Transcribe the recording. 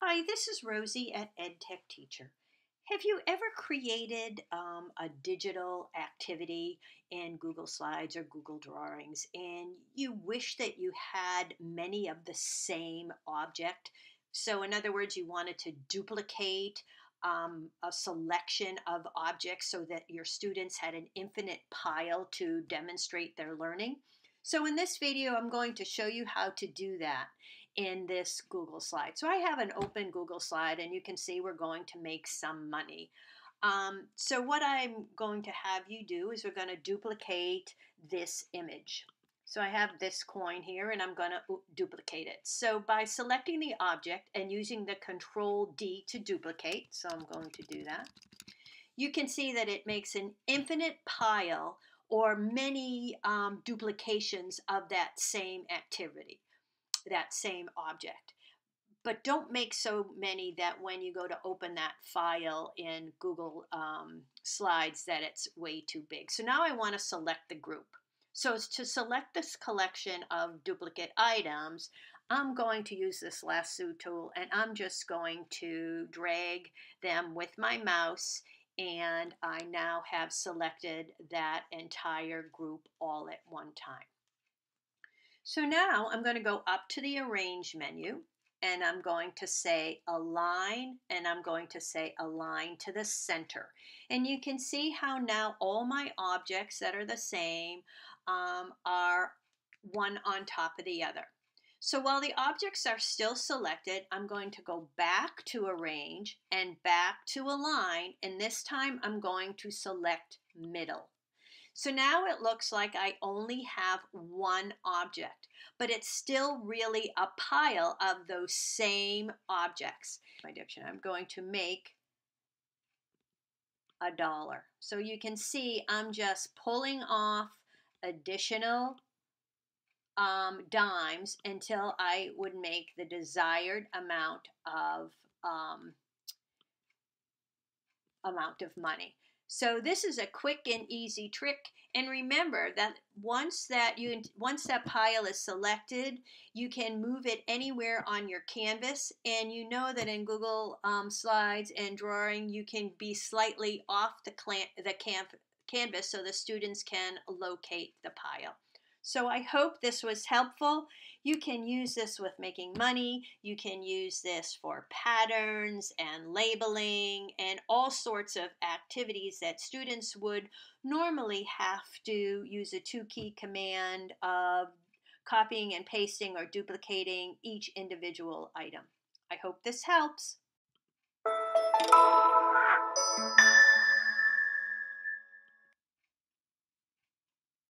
Hi, this is Rosie at EdTech Teacher. Have you ever created um, a digital activity in Google Slides or Google Drawings and you wish that you had many of the same object? So, in other words, you wanted to duplicate um, a selection of objects so that your students had an infinite pile to demonstrate their learning. So in this video, I'm going to show you how to do that in this Google slide. So I have an open Google slide and you can see we're going to make some money. Um, so what I'm going to have you do is we're going to duplicate this image. So I have this coin here and I'm going to duplicate it. So by selecting the object and using the control D to duplicate, so I'm going to do that, you can see that it makes an infinite pile or many um, duplications of that same activity, that same object. But don't make so many that when you go to open that file in Google um, Slides that it's way too big. So now I want to select the group. So to select this collection of duplicate items, I'm going to use this lasso tool and I'm just going to drag them with my mouse and I now have selected that entire group all at one time. So now I'm going to go up to the Arrange menu and I'm going to say align and I'm going to say align to the center. And you can see how now all my objects that are the same um, are one on top of the other. So while the objects are still selected, I'm going to go back to Arrange and back to Align, and this time I'm going to select Middle. So now it looks like I only have one object, but it's still really a pile of those same objects. My dictionary, I'm going to make a dollar. So you can see I'm just pulling off additional um, dimes until I would make the desired amount of um, amount of money. So this is a quick and easy trick. And remember that once that you once that pile is selected, you can move it anywhere on your canvas. And you know that in Google um, Slides and drawing, you can be slightly off the, the canvas so the students can locate the pile. So I hope this was helpful. You can use this with making money. You can use this for patterns and labeling and all sorts of activities that students would normally have to use a two key command of copying and pasting or duplicating each individual item. I hope this helps.